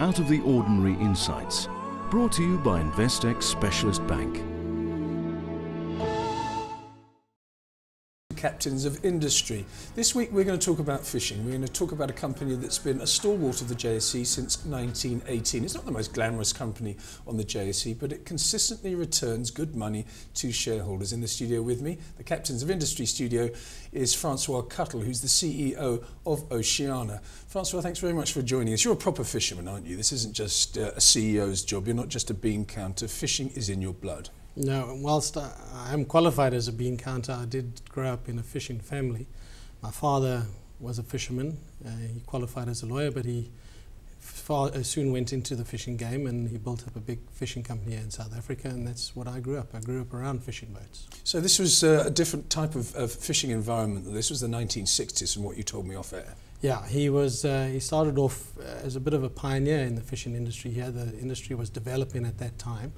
out of the ordinary insights. Brought to you by Investec Specialist Bank. Captains of industry. This week we're going to talk about fishing. We're going to talk about a company that's been a stalwart of the JSE since 1918. It's not the most glamorous company on the JSE, but it consistently returns good money to shareholders. In the studio with me, the captains of industry studio, is Francois Kuttel, who's the CEO of Oceana. Francois, thanks very much for joining us. You're a proper fisherman, aren't you? This isn't just uh, a CEO's job. You're not just a bean counter. Fishing is in your blood. No, whilst I am qualified as a bean counter, I did grow up in a fishing family. My father was a fisherman. Uh, he qualified as a lawyer, but he far, uh, soon went into the fishing game and he built up a big fishing company here in South Africa, and that's what I grew up. I grew up around fishing boats. So this was uh, a different type of, of, fishing environment. This was the 1960s, from what you told me off air. Yeah, he was. Uh, he started off uh, as a bit of a pioneer in the fishing industry here. The industry was developing at that time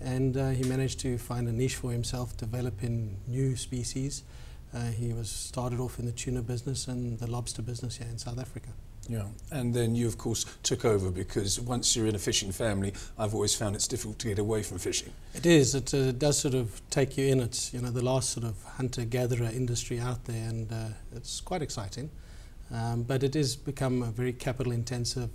and uh, he managed to find a niche for himself, developing new species. Uh, he was started off in the tuna business and the lobster business here in South Africa. Yeah, and then you of course took over because once you're in a fishing family, I've always found it's difficult to get away from fishing. It is. It uh, does sort of take you in. It's you know the last sort of hunter-gatherer industry out there, and uh, it's quite exciting. Um, but it has become a very capital-intensive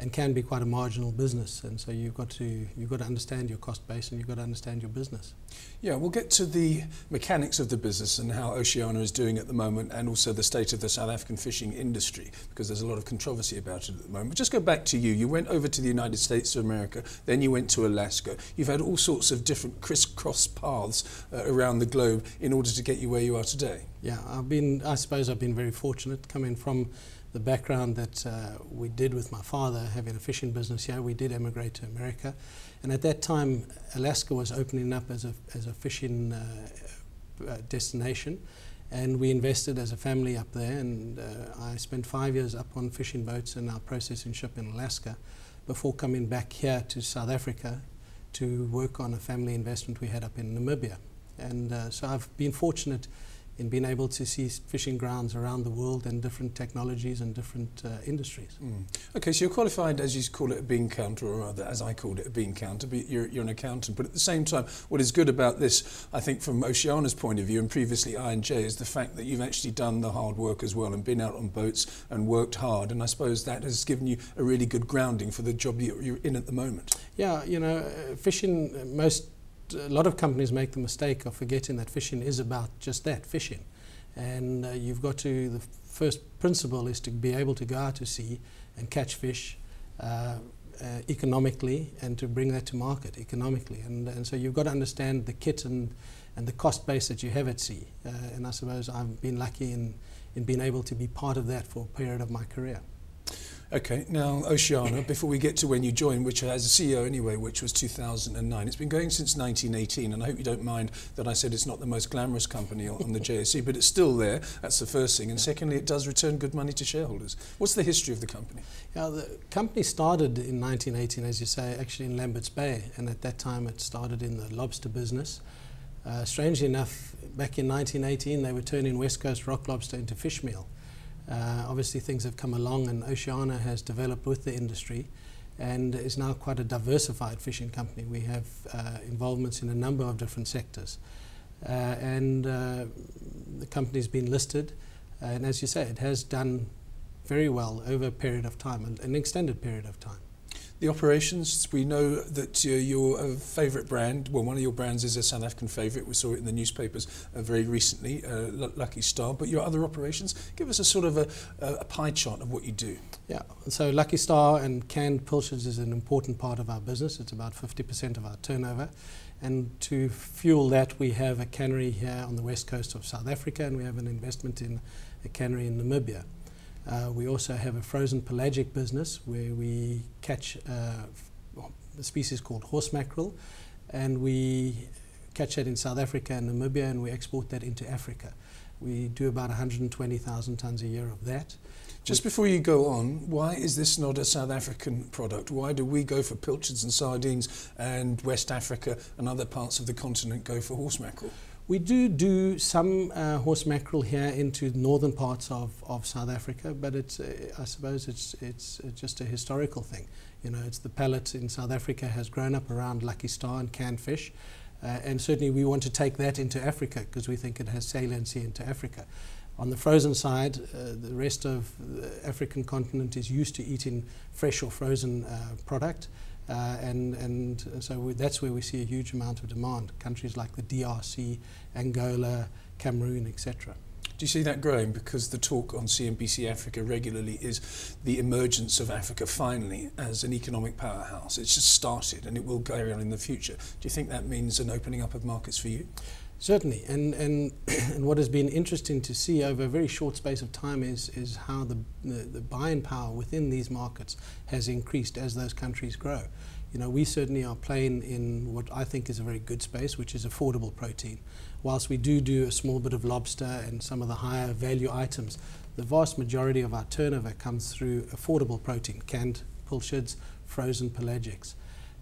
and can be quite a marginal business. And so you've got to you've got to understand your cost base and you've got to understand your business. Yeah, we'll get to the mechanics of the business and how Oceana is doing at the moment, and also the state of the South African fishing industry, because there's a lot of controversy about it at the moment. But just go back to you. You went over to the United States of America, then you went to Alaska. You've had all sorts of different crisscross paths uh, around the globe in order to get you where you are today. Yeah, I've been. I suppose I've been very fortunate coming from the background that uh, we did with my father, having a fishing business here, we did emigrate to America. And at that time, Alaska was opening up as a, as a fishing uh, uh, destination. And we invested as a family up there. And uh, I spent five years up on fishing boats and our processing ship in Alaska before coming back here to South Africa to work on a family investment we had up in Namibia. And uh, so I've been fortunate in being able to see fishing grounds around the world and different technologies and different uh, industries. Mm. Okay, so you're qualified, as you call it, a bean counter, or rather, as I called it, a bean counter, but you're, you're an accountant. But at the same time, what is good about this, I think, from Oceana's point of view, and previously I&J, is the fact that you've actually done the hard work as well and been out on boats and worked hard. And I suppose that has given you a really good grounding for the job you're in at the moment. Yeah, you know, uh, fishing, most a lot of companies make the mistake of forgetting that fishing is about just that, fishing. And uh, you've got to, the first principle is to be able to go out to sea and catch fish uh, uh, economically and to bring that to market economically. And, and so you've got to understand the kit and, and the cost base that you have at sea. Uh, and I suppose I've been lucky in, in being able to be part of that for a period of my career. Okay, now Oceana, before we get to when you joined, which has a CEO anyway, which was 2009, it's been going since 1918, and I hope you don't mind that I said it's not the most glamorous company on the JSE, but it's still there. That's the first thing. And secondly, it does return good money to shareholders. What's the history of the company? Yeah, the company started in 1918, as you say, actually in Lambert's Bay, and at that time it started in the lobster business. Uh, strangely enough, back in 1918, they were turning West Coast rock lobster into fish meal. Uh, obviously, things have come along, and Oceana has developed with the industry and is now quite a diversified fishing company. We have uh, involvements in a number of different sectors. Uh, and uh, the company's been listed, and as you say, it has done very well over a period of time, an extended period of time the operations. We know that uh, your uh, favourite brand, well, one of your brands is a South African favourite. We saw it in the newspapers uh, very recently, uh, Lucky Star. But your other operations, give us a sort of a, a, pie chart of what you do. Yeah, so Lucky Star and canned pilchards is an important part of our business. It's about 50% of our turnover. And to fuel that, we have a cannery here on the west coast of South Africa, and we have an investment in a cannery in Namibia. Uh, we also have a frozen pelagic business where we catch uh, a species called horse mackerel and we catch that in South Africa and Namibia and we export that into Africa. We do about 120,000 tonnes a year of that. Just before you go on, why is this not a South African product? Why do we go for pilchards and sardines and West Africa and other parts of the continent go for horse mackerel? We do do some uh, horse mackerel here into northern parts of, of South Africa, but it's, uh, I suppose it's, it's just a historical thing. You know, it's the palate in South Africa has grown up around Lucky Star and canned fish. Uh, and certainly we want to take that into Africa because we think it has saliency into Africa. On the frozen side, uh, the rest of the African continent is used to eating fresh or frozen uh, product. Uh, and, and so that's where we see a huge amount of demand. Countries like the DRC, Angola, Cameroon, etc. Do you see that growing? Because the talk on CNBC Africa regularly is the emergence of Africa finally as an economic powerhouse. It's just started and it will carry on in the future. Do you think that means an opening up of markets for you? Certainly, and, and, and what has been interesting to see over a very short space of time is, is how the, the, the buying power within these markets has increased as those countries grow. You know, we certainly are playing in what I think is a very good space, which is affordable protein. Whilst we do do a small bit of lobster and some of the higher value items, the vast majority of our turnover comes through affordable protein, canned pilchards, frozen pelagics.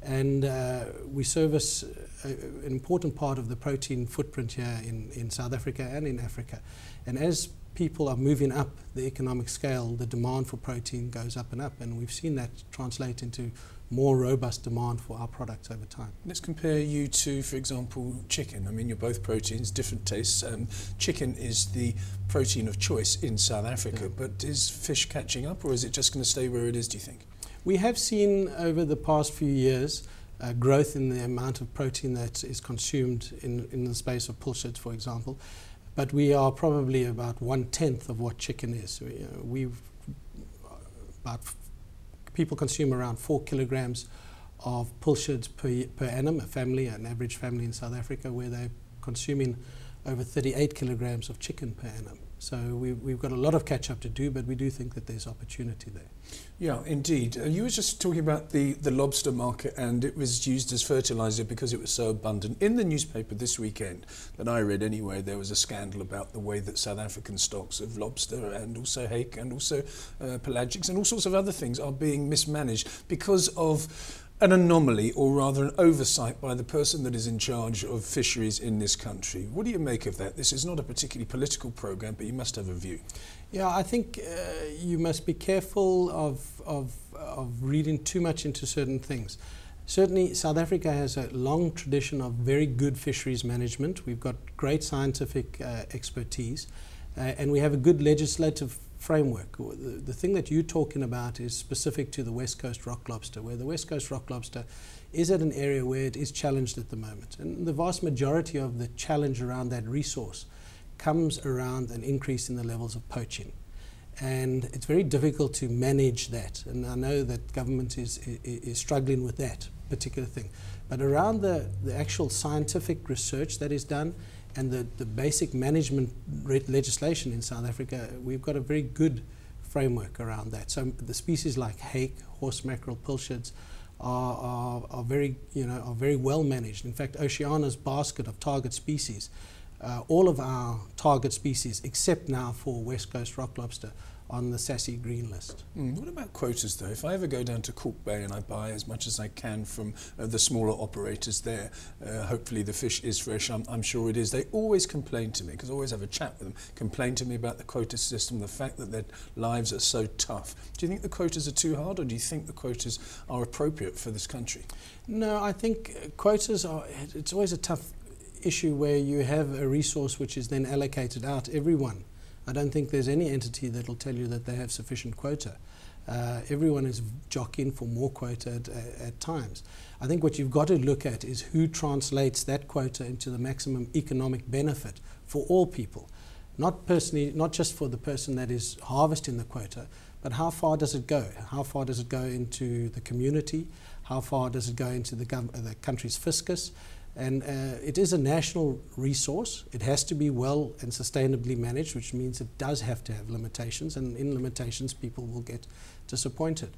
And uh, we service a, an important part of the protein footprint here in, in South Africa and in Africa. And as people are moving up the economic scale, the demand for protein goes up and up. And we've seen that translate into more robust demand for our products over time. Let's compare you to, for example, chicken. I mean, you're both proteins, different tastes. Um, chicken is the protein of choice in South Africa, yeah. but is fish catching up or is it just going to stay where it is, do you think? We have seen over the past few years uh, growth in the amount of protein that is consumed in, in the space of pilchards, for example. But we are probably about one tenth of what chicken is. We, uh, we've about people consume around four kilograms of pilchards per, per annum, a family, an average family in South Africa, where they're consuming over 38 kilograms of chicken per annum. So we, we've got a lot of catch up to do, but we do think that there's opportunity there. Yeah, indeed. Uh, you were just talking about the, the lobster market and it was used as fertilizer because it was so abundant. In the newspaper this weekend, that I read anyway, there was a scandal about the way that South African stocks of lobster and also hake and also uh, pelagics and all sorts of other things are being mismanaged because of an anomaly or rather an oversight by the person that is in charge of fisheries in this country. What do you make of that? This is not a particularly political program, but you must have a view. Yeah, I think uh, you must be careful of, of, of reading too much into certain things. Certainly, South Africa has a long tradition of very good fisheries management. We've got great scientific uh, expertise, uh, and we have a good legislative framework. The, the, thing that you're talking about is specific to the West Coast rock lobster, where the West Coast rock lobster is at an area where it is challenged at the moment. And the vast majority of the challenge around that resource comes around an increase in the levels of poaching. And it's very difficult to manage that. And I know that government is, is, is struggling with that particular thing. But around the, the actual scientific research that is done, and the, the basic management legislation in South Africa, we've got a very good framework around that. So the species like hake, horse mackerel, pilchards are, are, are, very, you know, are very well managed. In fact, Oceana's basket of target species, uh, all of our target species, except now for West Coast rock lobster, on the SASSI green list. Mm, what about quotas though? If I ever go down to Kalk Bay and I buy as much as I can from uh, the smaller operators there, uh, hopefully the fish is fresh, I'm, I'm, sure it is, they always complain to me, because I always have a chat with them, complain to me about the quota system, the fact that their lives are so tough. Do you think the quotas are too hard or do you think the quotas are appropriate for this country? No, I think quotas are, it's always a tough issue where you have a resource which is then allocated out. Everyone I don't think there's any entity that will tell you that they have sufficient quota. Uh, everyone is jockeying for more quota at, at, times. I think what you've got to look at is who translates that quota into the maximum economic benefit for all people. Not personally, not just for the person that is harvesting the quota, but how far does it go? How far does it go into the community? How far does it go into the, the country's fiscus? And uh, it is a national resource. It has to be well and sustainably managed, which means it does have to have limitations. And in limitations, people will get disappointed.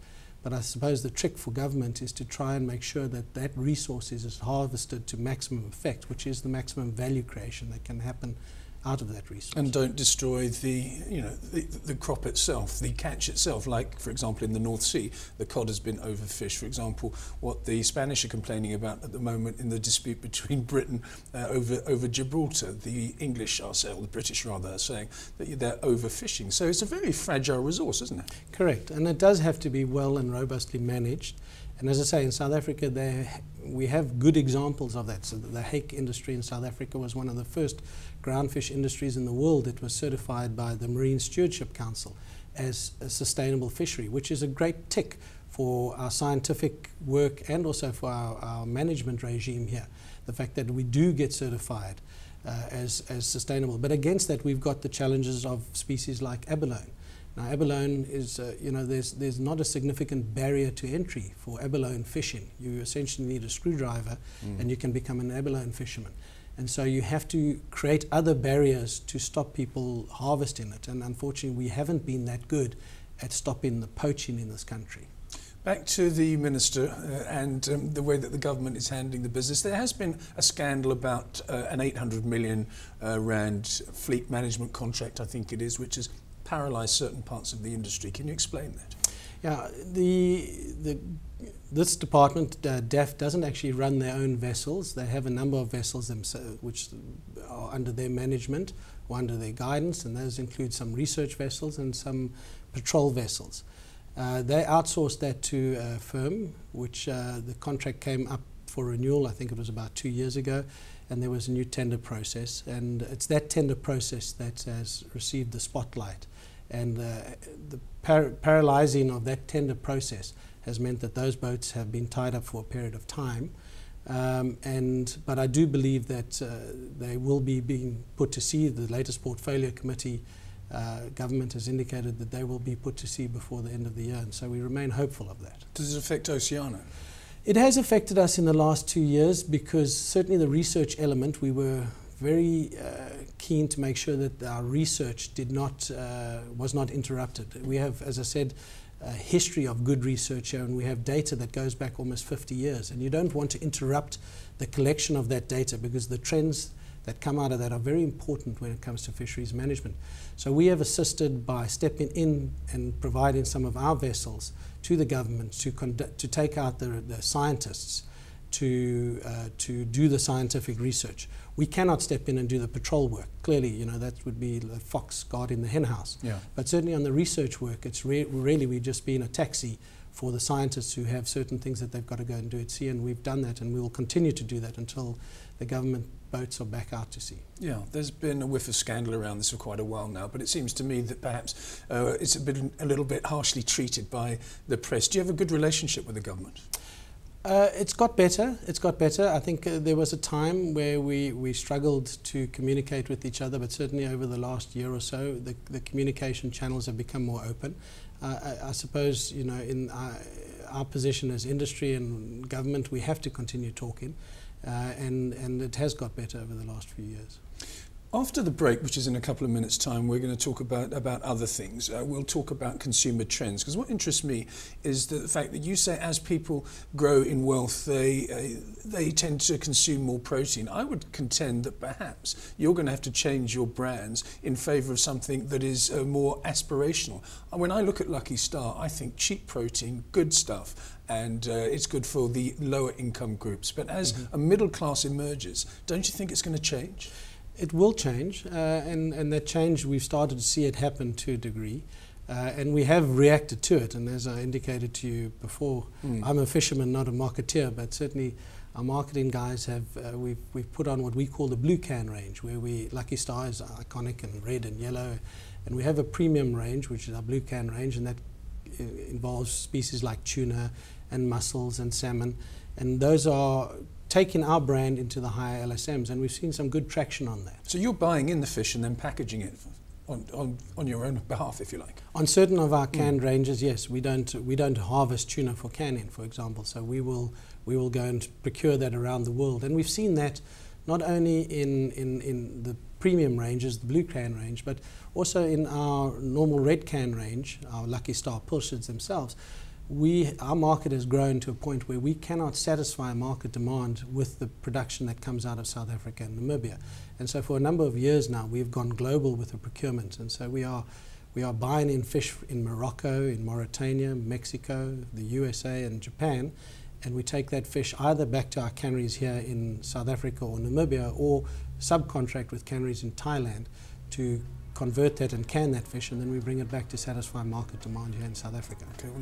But I suppose the trick for government is to try and make sure that that resource is harvested to maximum effect, which is the maximum value creation that can happen out of that resource. And don't destroy the, you know, the, the crop itself, the catch itself. Like, for example, in the North Sea, the cod has been overfished. For example, what the Spanish are complaining about at the moment in the dispute between Britain uh, over over Gibraltar, the English are saying, or the British rather, are saying that they're overfishing. So it's a very fragile resource, isn't it? Correct, and it does have to be well and robustly managed. And as I say, in South Africa, we have good examples of that. So the hake industry in South Africa was one of the first groundfish industries in the world that was certified by the Marine Stewardship Council as a sustainable fishery, which is a great tick for our scientific work and also for our, our management regime here. The fact that we do get certified uh, as, as sustainable. But against that, we've got the challenges of species like abalone. Now, abalone is, uh, you know, there's, there's not a significant barrier to entry for abalone fishing. You essentially need a screwdriver mm. and you can become an abalone fisherman. And so you have to create other barriers to stop people harvesting it. And unfortunately, we haven't been that good at stopping the poaching in this country. Back to the minister uh, and um, the way that the government is handling the business. There has been a scandal about uh, an 800 million uh, rand fleet management contract, I think it is, which has paralysed certain parts of the industry. Can you explain that? Yeah, the, the, this department, uh, DAFF, doesn't actually run their own vessels. They have a number of vessels themselves, which are under their management or under their guidance, and those include some research vessels and some patrol vessels. Uh, they outsourced that to a firm, which uh, the contract came up for renewal, I think it was about two years ago, and there was a new tender process. And it's that tender process that has received the spotlight. And uh, the par paralyzing of that tender process has meant that those boats have been tied up for a period of time. Um, and but I do believe that uh, they will be being put to sea. The latest portfolio committee uh, government has indicated that they will be put to sea before the end of the year, and so we remain hopeful of that. Does it affect Oceana? It has affected us in the last two years because certainly the research element we were very uh, keen to make sure that our research did not, uh, was not interrupted. We have, as I said, a history of good research here, and we have data that goes back almost 50 years. And you don't want to interrupt the collection of that data because the trends that come out of that are very important when it comes to fisheries management. So we have assisted by stepping in and providing some of our vessels to the government to, conduct to take out the, the scientists to, uh, to do the scientific research. We cannot step in and do the patrol work. Clearly, you know, that would be the fox guarding the henhouse. Yeah. But certainly on the research work, it's re really we've just been a taxi for the scientists who have certain things that they've got to go and do at sea, and we've done that, and we will continue to do that until the government boats are back out to sea. Yeah, there's been a whiff of scandal around this for quite a while now, but it seems to me that perhaps uh, it's a, bit, a little bit harshly treated by the press. Do you have a good relationship with the government? Uh, it's got better. It's got better. I think uh, there was a time where we, we struggled to communicate with each other, but certainly over the last year or so, the, the communication channels have become more open. Uh, I, I, suppose, you know, in our, our, position as industry and government, we have to continue talking, uh, and, and it has got better over the last few years. After the break, which is in a couple of minutes' time, we're going to talk about, about other things. Uh, we'll talk about consumer trends. Because what interests me is the fact that you say as people grow in wealth, they, uh, they tend to consume more protein. I would contend that perhaps you're going to have to change your brands in favour of something that is uh, more aspirational. When I look at Lucky Star, I think cheap protein, good stuff, and uh, it's good for the lower income groups. But as mm -hmm. a middle class emerges, don't you think it's going to change? It will change, uh, and, and that change, we've started to see it happen to a degree. Uh, and we have reacted to it. And as I indicated to you before, mm. I'm a fisherman, not a marketeer, but certainly our marketing guys have, uh, we've, we've put on what we call the blue can range, where we, Lucky Star is iconic and red and yellow. And we have a premium range, which is our blue can range, and that uh, involves species like tuna and mussels and salmon. And those are taking our brand into the higher LSMs, and we've seen some good traction on that. So you're buying in the fish and then packaging it on, on, on your own behalf, if you like? On certain of our canned mm. ranges, yes. We don't, we don't harvest tuna for canning, for example, so we will, we will go and procure that around the world. And we've seen that not only in, in, in the premium ranges, the blue can range, but also in our normal red can range, our Lucky Star pilchards themselves we, our market has grown to a point where we cannot satisfy market demand with the production that comes out of South Africa and Namibia. And so for a number of years now, we've gone global with the procurement. And so we are, we are buying in fish in Morocco, in Mauritania, Mexico, the USA, and Japan. And we take that fish either back to our canneries here in South Africa or Namibia or subcontract with canneries in Thailand to convert that and can that fish, and then we bring it back to satisfy market demand here in South Africa. Okay,